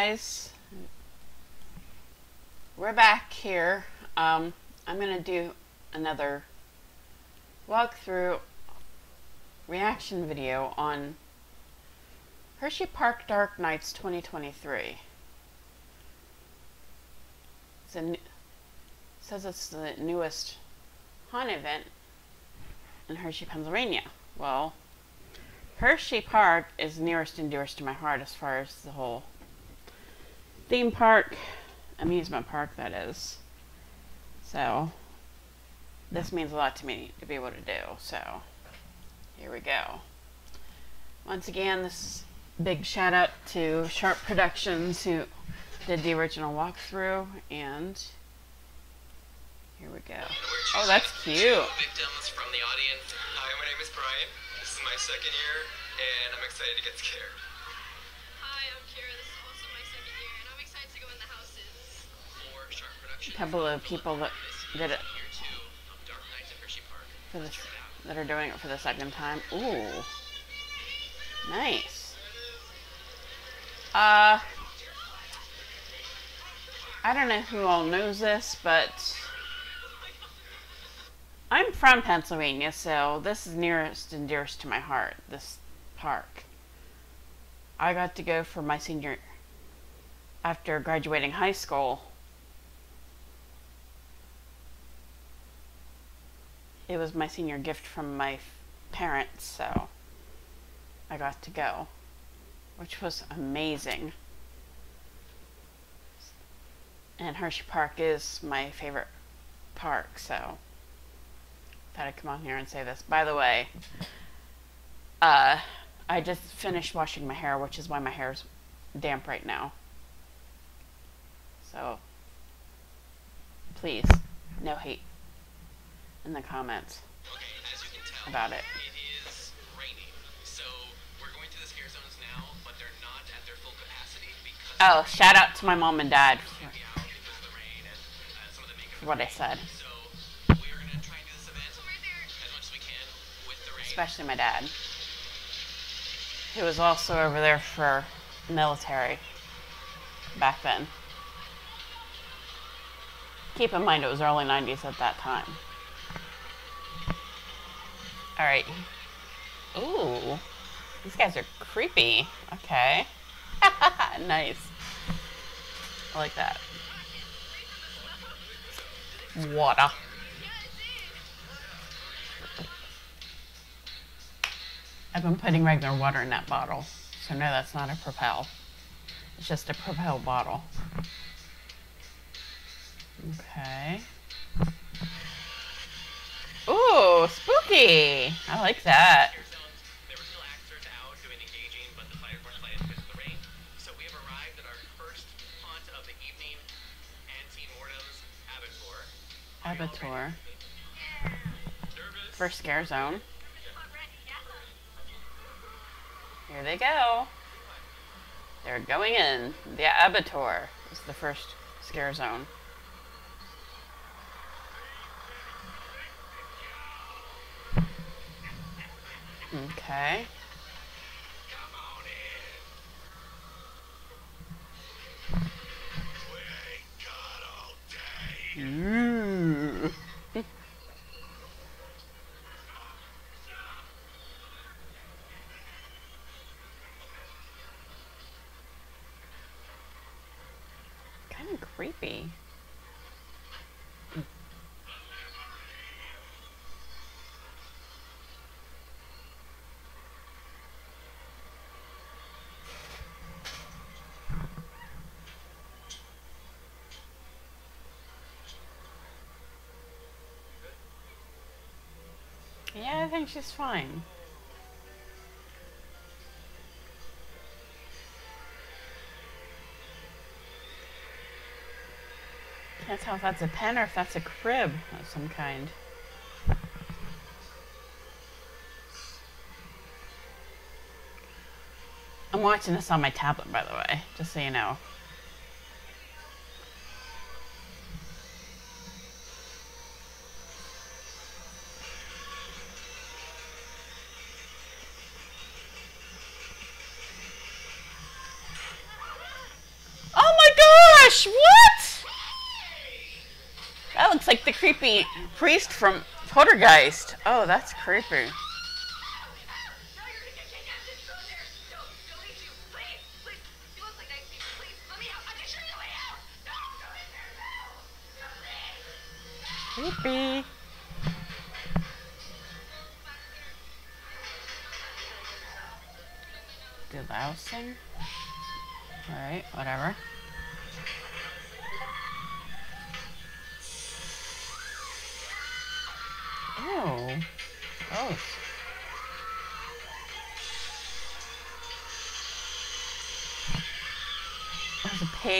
guys. We're back here. Um, I'm going to do another walkthrough reaction video on Hershey Park Dark Nights 2023. It's a, says it's the newest haunt event in Hershey, Pennsylvania. Well, Hershey Park is nearest and dearest to my heart as far as the whole theme park, amusement park, that is. So, this means a lot to me to be able to do. So, here we go. Once again, this big shout out to Sharp Productions who did the original walkthrough, and here we go. Oh, that's cute. Victims from the audience. Hi, my name is Brian. This is my second year, and I'm excited to get scared. Couple of people that did it for the that are doing it for the second time. Ooh, nice. Uh, I don't know who all knows this, but I'm from Pennsylvania, so this is nearest and dearest to my heart. This park. I got to go for my senior after graduating high school. It was my senior gift from my parents, so I got to go, which was amazing. And Hershey Park is my favorite park, so thought I'd come on here and say this. By the way, uh, I just finished washing my hair, which is why my hair's damp right now. So, please, no hate in the comments Okay, as you can tell, about it. it is raining. So we're going to the scare zones now, but they're not at their full capacity because Oh, shout out to my mom and dad for, can't be out because of the rain and uh, some of the makeup. for what I said, So we are gonna try and do this event as much as we can with the rain. especially my dad, who was also over there for military back then. Keep in mind it was early 90s at that time. All right. Ooh, these guys are creepy. Okay. nice. I like that. Water. I've been putting regular water in that bottle, so no, that's not a Propel. It's just a Propel bottle. Okay. Spooky! I like that. Abattoir. First scare zone. Here they go. They're going in. The Abattoir is the first scare zone. Okay. Ooh. kind of creepy. Yeah, I think she's fine. Can't tell if that's a pen or if that's a crib of some kind. I'm watching this on my tablet, by the way, just so you know. Looks like the creepy priest from Poltergeist. Oh, that's creepy. No, you're gonna get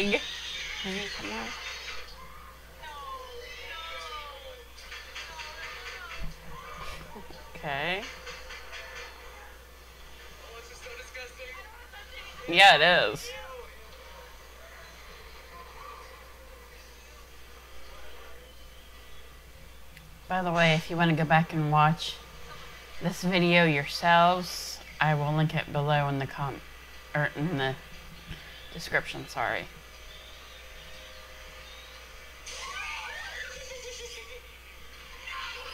Okay. Yeah, it is. By the way, if you want to go back and watch this video yourselves, I will link it below in the com or in the description, sorry. Oh, pig monsters, gross. You went to the mark? This little piggy stay home. This little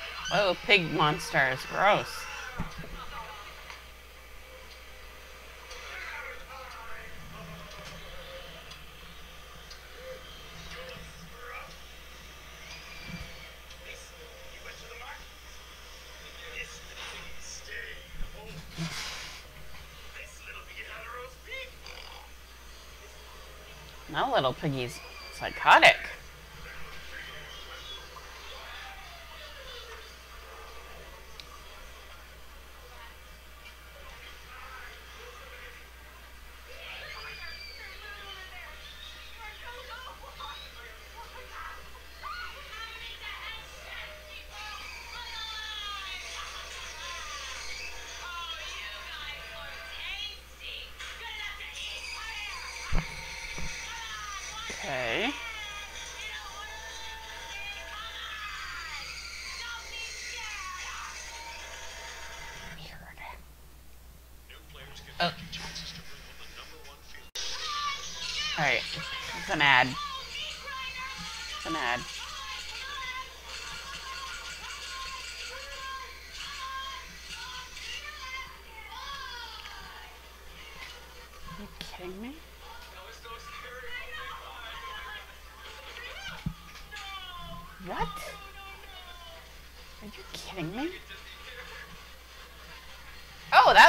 piggy had a roast Gross. That little piggy's psychotic.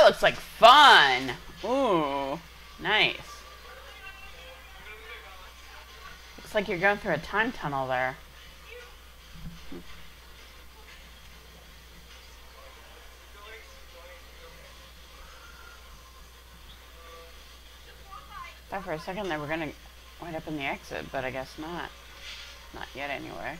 Looks like fun. Ooh, nice. Looks like you're going through a time tunnel there. Thought for a second they were gonna wind up in the exit, but I guess not. Not yet, anyway.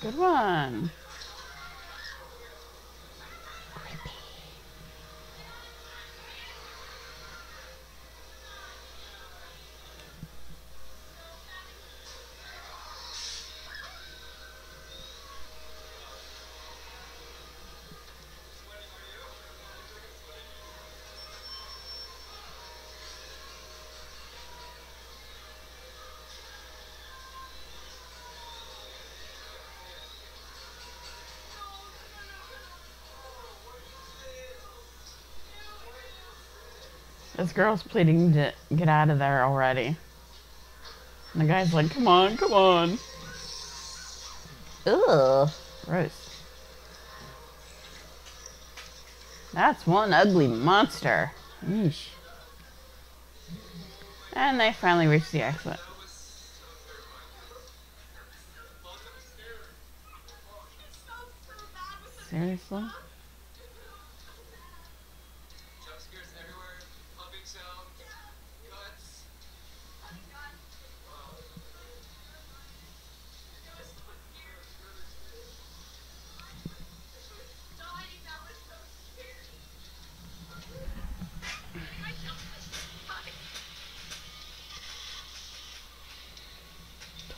Good one. This girl's pleading to get out of there already. And the guy's like, come on, come on. Ugh. Gross. That's one ugly monster. Yeesh. And they finally reach the exit. Seriously?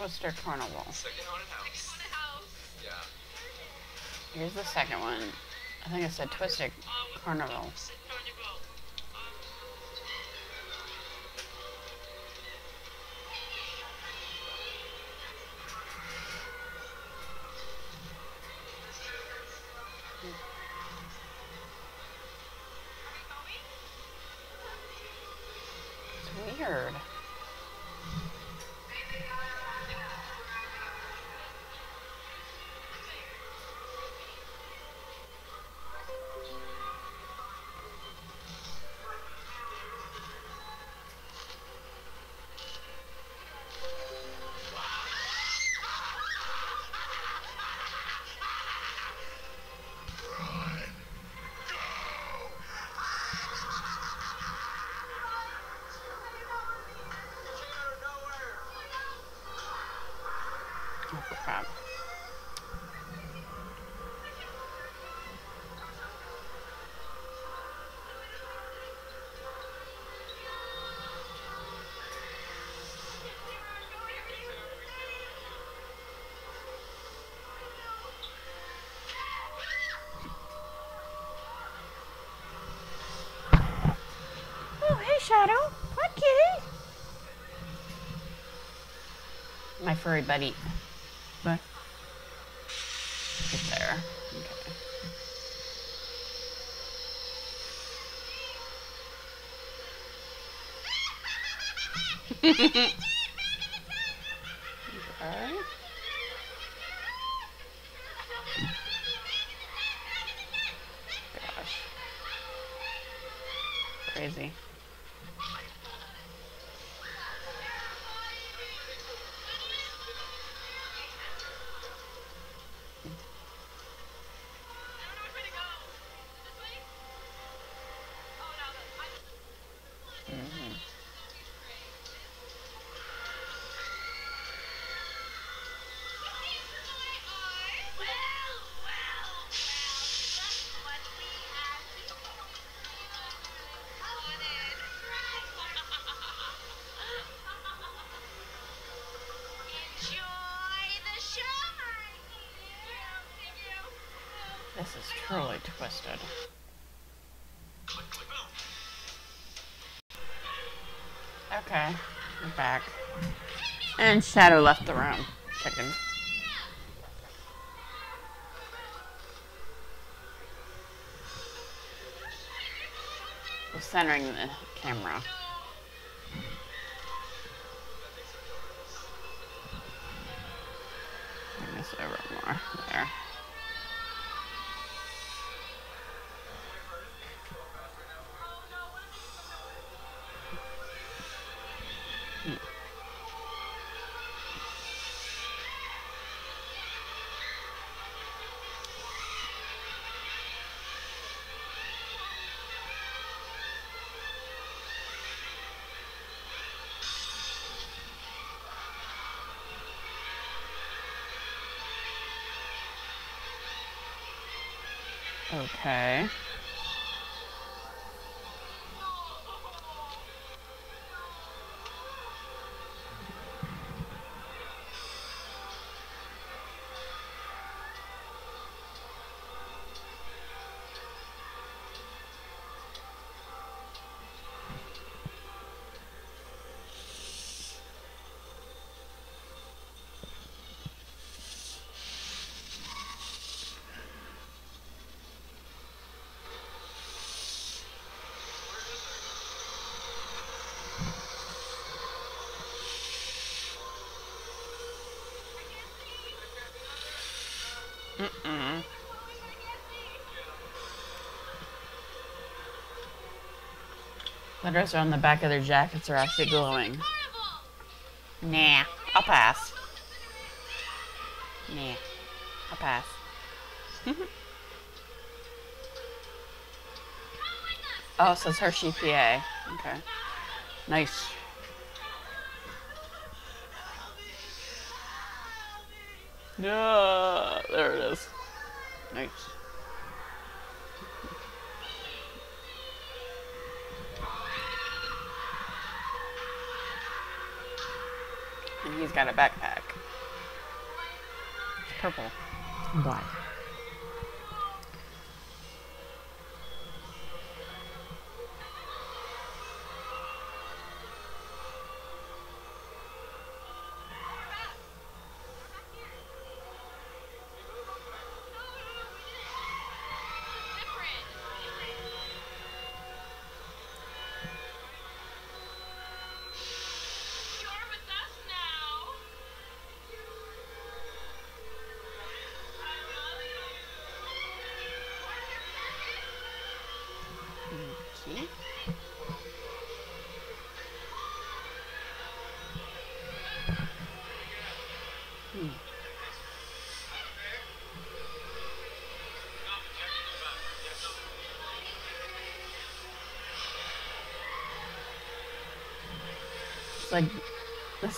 Twister Carnival. Second haunted house. Haunted house. Yeah. Here's the second one. I think it said Twisted uh, Carnival. Furry buddy. What? It's there. Okay. okay. This is truly twisted. Click, click, boom. Okay, we're back. And Shadow left the room. Chicken. We're centering the camera. Okay. Letters on the back of their jackets are actually glowing. Nah, I'll pass. Nah, I'll pass. oh, so it's Hershey, PA. Okay. Nice. Yeah, there it is. Nice. he's got a backpack. It's purple. Black.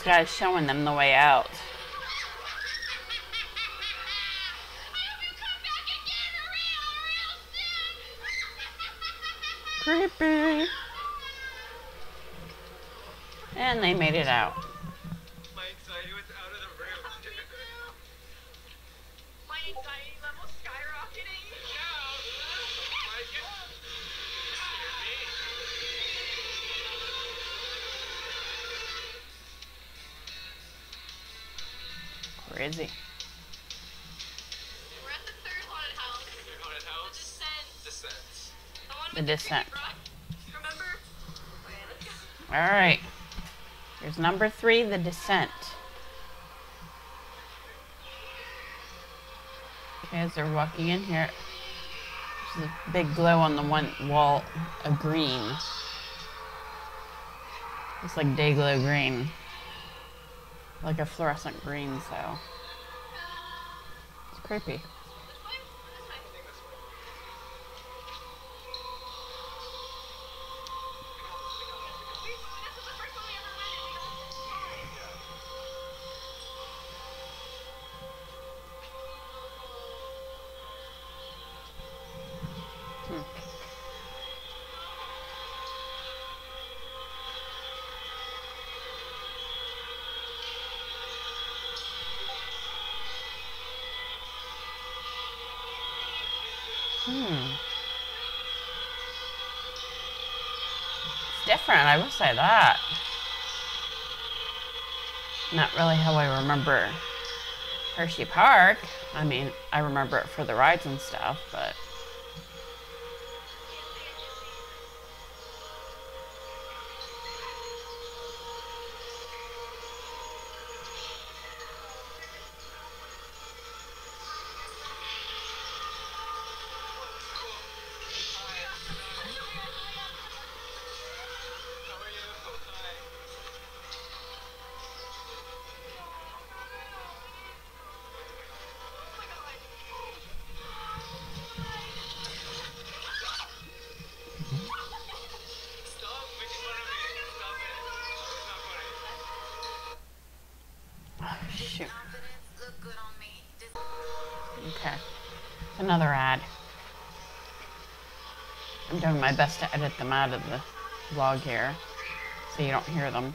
This guy's showing them the way out. I hope you come back again real, real soon. Creepy. And they made it out. Crazy. We're at the third haunted house. Haunted The descent. Descent. The one The Descent. Remember? Okay. All right. Here's number three, The Descent. Okay, as they're walking in here, there's a big glow on the one wall, a green. It's like day glow green. Like a fluorescent green, so. Creepy. It's different, I will say that. Not really how I remember Hershey Park. I mean, I remember it for the rides and stuff, but to edit them out of the vlog here so you don't hear them.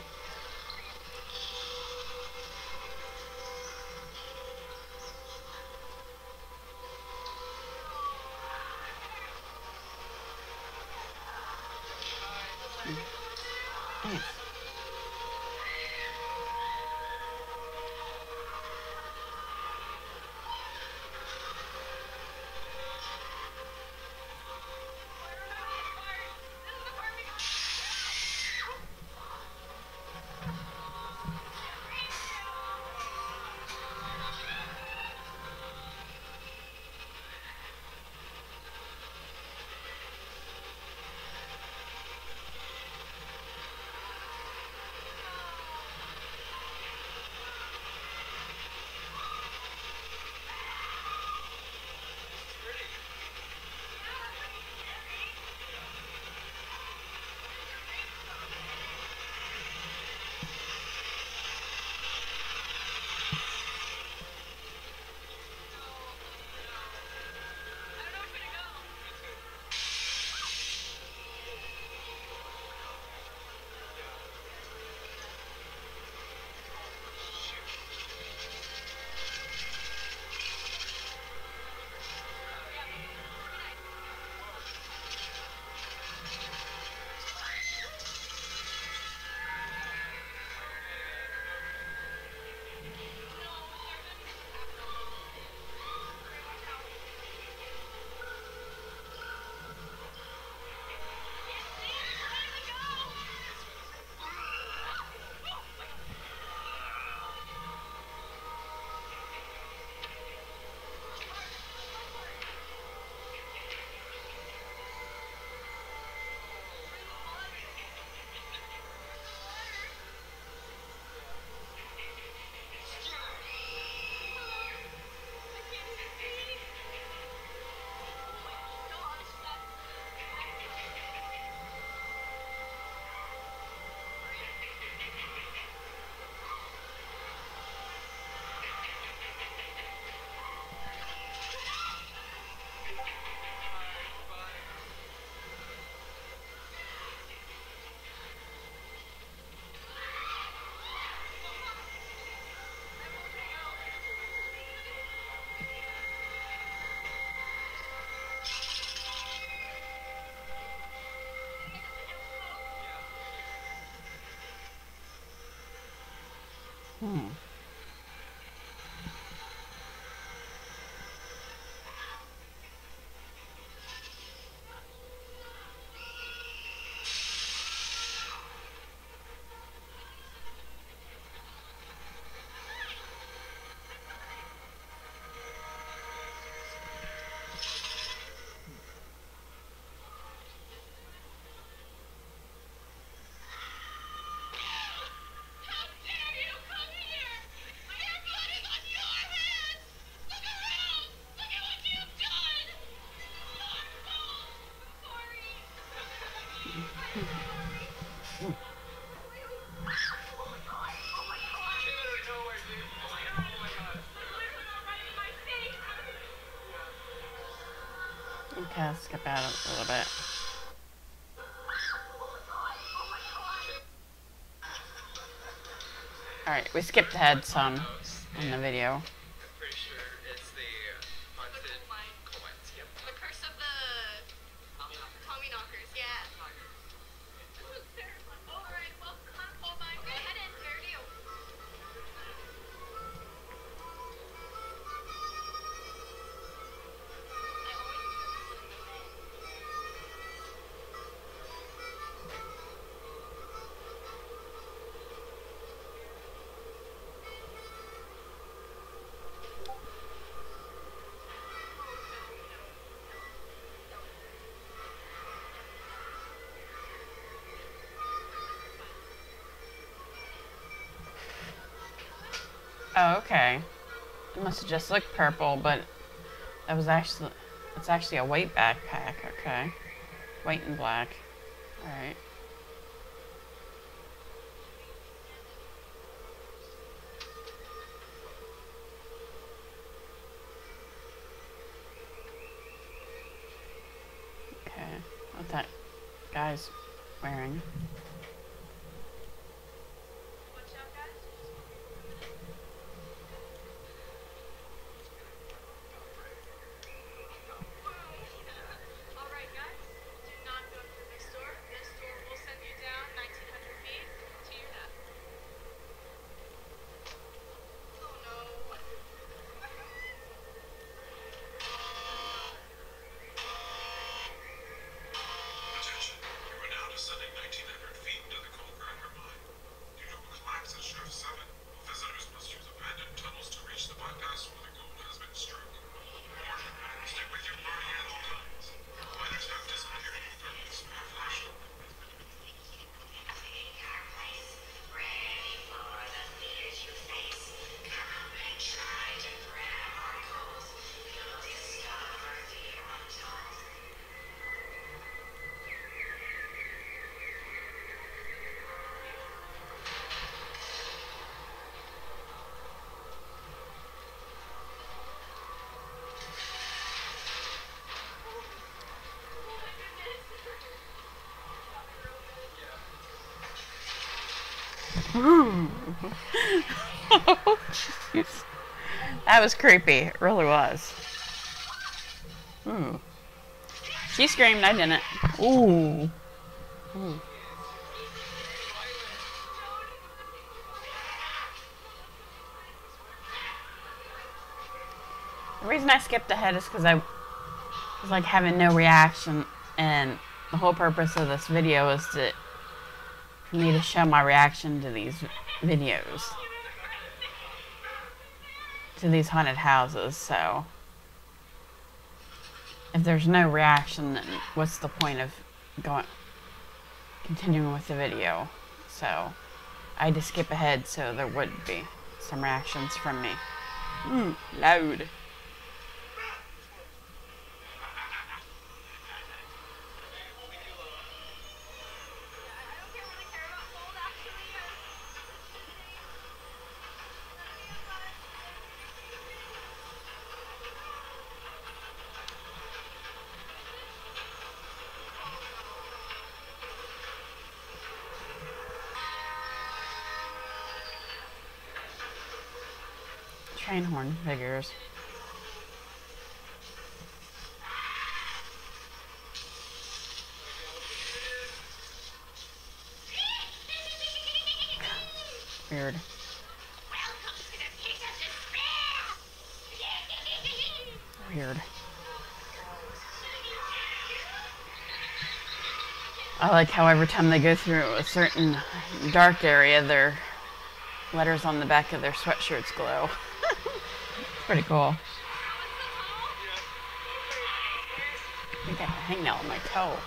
Let's skip out a little bit. Alright, we skipped ahead some in the video. Must just look purple, but that was actually it's actually a white backpack, okay. White and black. Alright. Okay. What that guy's wearing. Oh, jeez. That was creepy. It really was. Ooh. She screamed, I didn't. Ooh. Ooh. The reason I skipped ahead is because I was like having no reaction, and the whole purpose of this video is to for me to show my reaction to these videos, to these haunted houses. So, if there's no reaction, then what's the point of going, continuing with the video? So, I had to skip ahead so there would be some reactions from me. Mm, loud. Figures. Weird. Weird. I like how every time they go through a certain dark area, their letters on the back of their sweatshirts glow pretty cool. I think I a hangnail on my toe.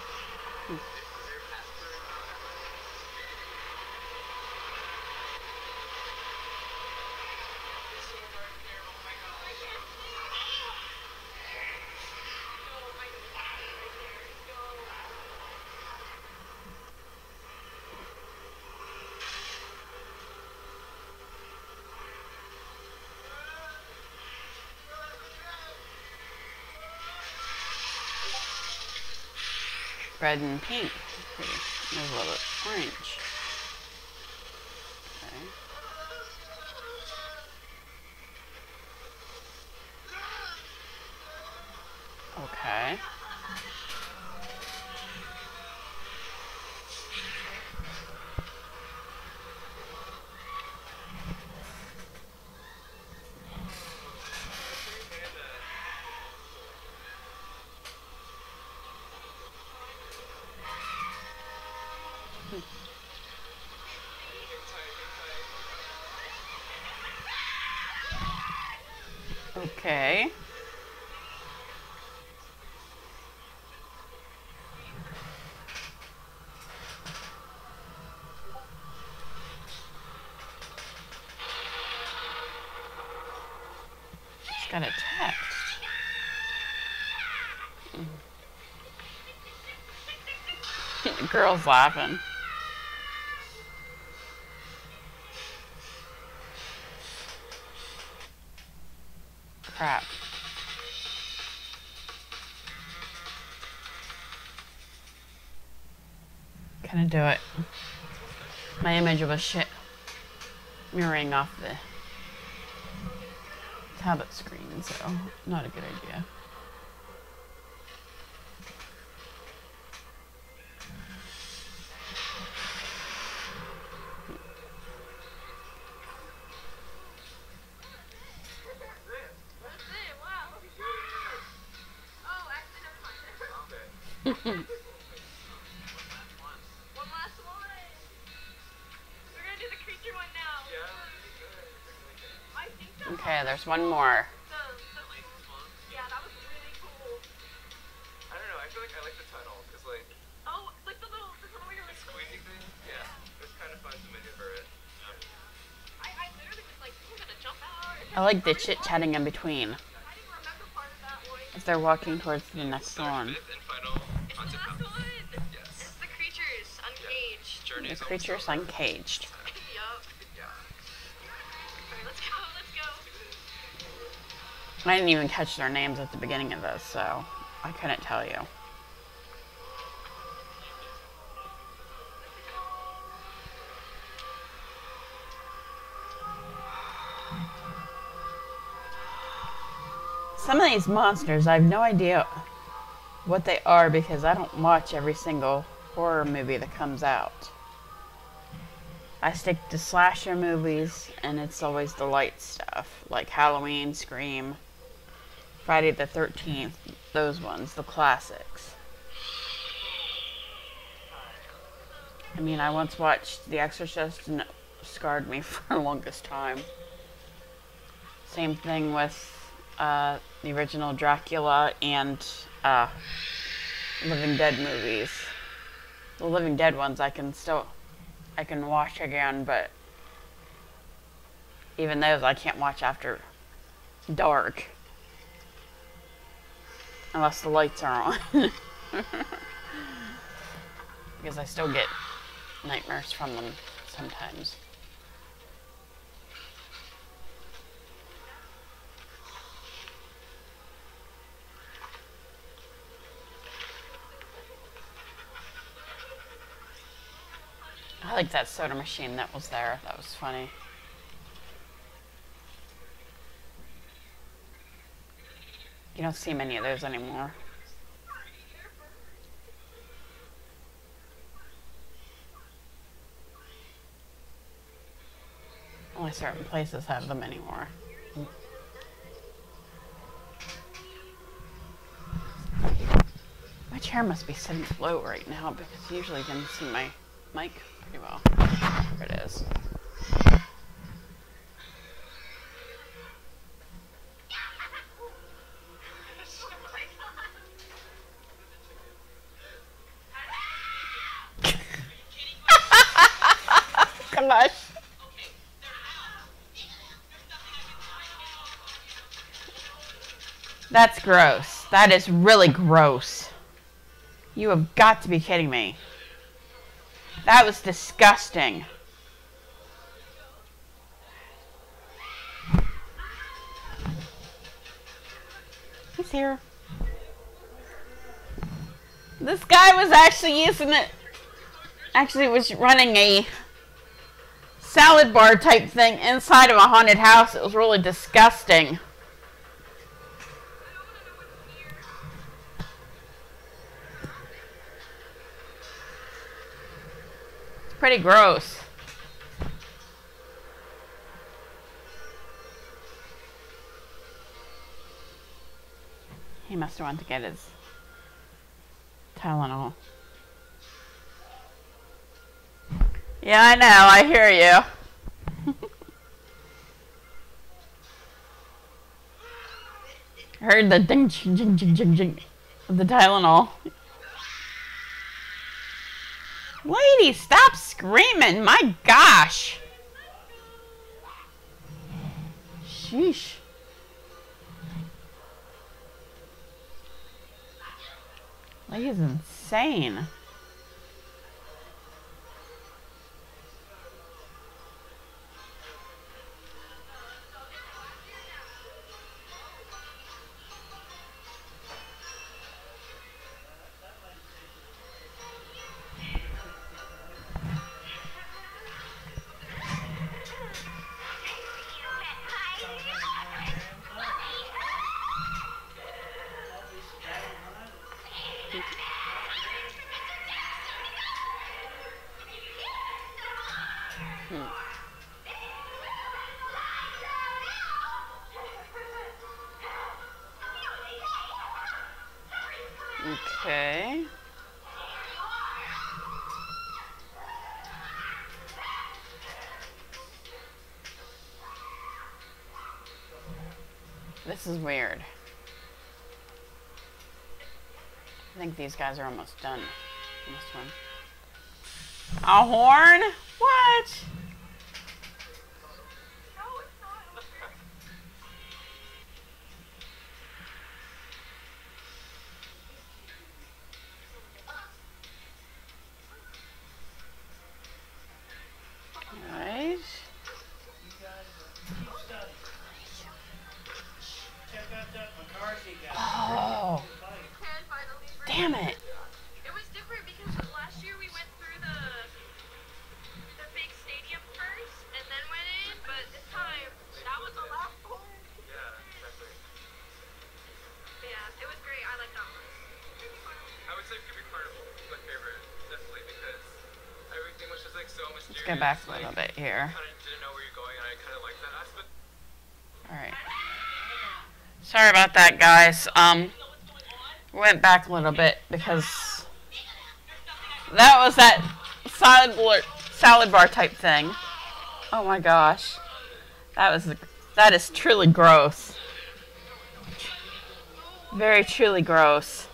Red and pink. Pretty. There's a little bit orange. Okay. Okay. Okay. It's got a text. the girl's laughing. Crap. Can I do it? My image was shit mirroring off the tablet screen, so not a good idea. You're gonna jump out. I like the chit chatting in between one. as they're walking towards the next one. Creature's uncaged. I didn't even catch their names at the beginning of this, so I couldn't tell you. Some of these monsters, I have no idea what they are because I don't watch every single horror movie that comes out. I stick to slasher movies, and it's always the light stuff, like Halloween, Scream, Friday the 13th, those ones, the classics. I mean, I once watched The Exorcist, and it scarred me for the longest time. Same thing with uh, the original Dracula and uh, Living Dead movies. The Living Dead ones I can still I can watch again, but even those I can't watch after dark. Unless the lights are on. because I still get nightmares from them sometimes. I like that soda machine that was there. That was funny. You don't see many of those anymore. Only certain places have them anymore. My chair must be sitting low right now because usually you can see my mic pretty well. There it is. Gosh. That's gross. That is really gross. You have got to be kidding me. That was disgusting. He's here. This guy was actually using it. Actually, was running a salad bar type thing inside of a haunted house. It was really disgusting. Pretty gross. He must have went to get his Tylenol. Yeah, I know. I hear you. Heard the ding, ding, ding, ding, ding, ding of the Tylenol. Stop screaming! My gosh! Sheesh. Lady's insane. Okay. This is weird. I think these guys are almost done this one. A horn? What? Let's go back a little bit here. Aspect. Alright. Sorry about that, guys. Um, went back a little bit because that was that salad bar, salad bar type thing. Oh my gosh, that was that is truly gross. Very truly gross.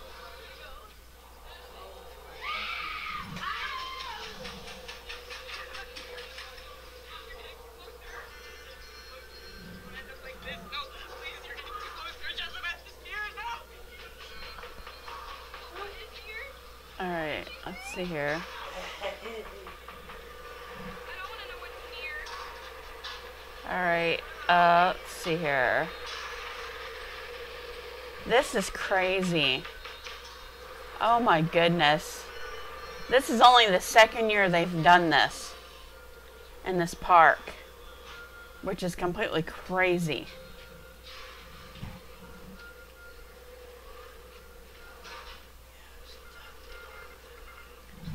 All right, let's see here. I don't want to know what's near. All right, uh, let's see here. This is crazy. Oh my goodness. This is only the second year they've done this in this park, which is completely crazy.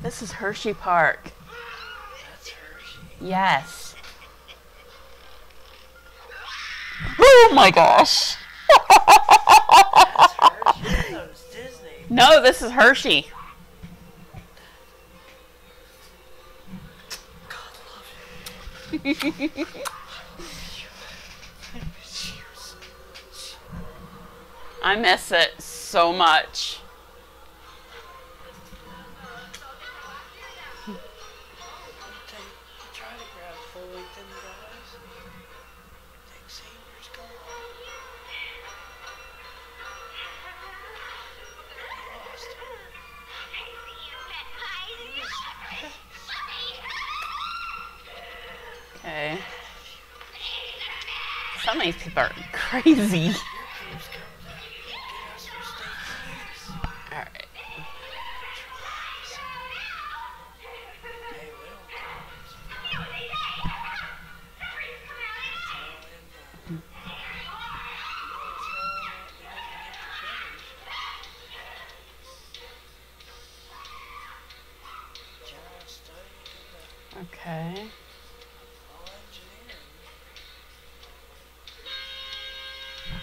This is Hershey Park. That's Hershey. Yes. Oh my gosh. That's Hershey. I thought it was Disney. No, this is Hershey. I miss it so much. Crazy.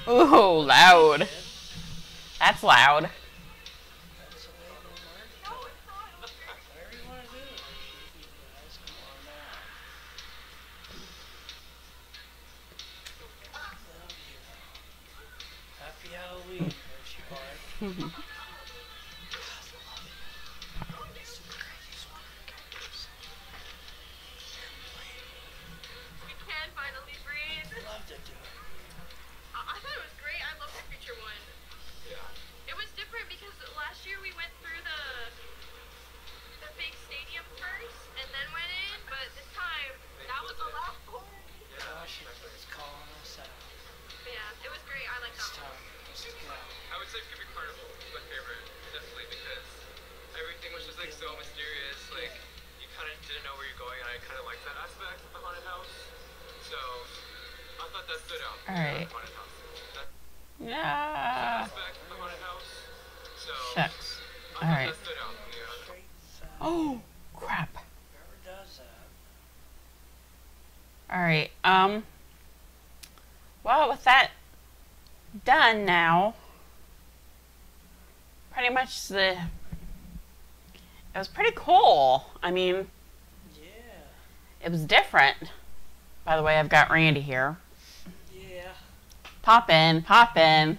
Ooh, loud. That's loud. Well, with that done now, pretty much the. It was pretty cool. I mean, Yeah. it was different. By the way, I've got Randy here. Yeah. Pop in, pop in.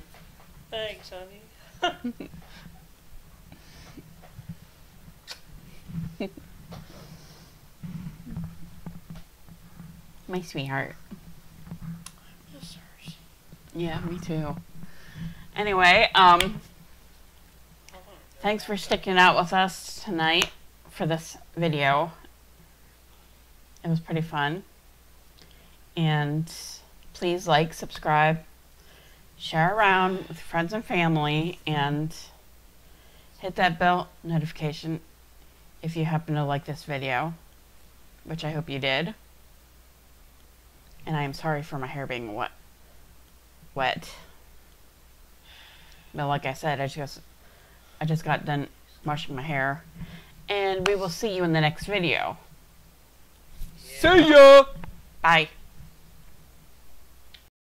Thanks, honey. My sweetheart. Yeah, me too. Anyway, um, thanks for sticking out with us tonight for this video. It was pretty fun. And please like, subscribe, share around with friends and family, and hit that bell notification if you happen to like this video, which I hope you did. And I am sorry for my hair being wet. Wet. But like I said, I just I just got done washing my hair. And we will see you in the next video. See ya! Bye.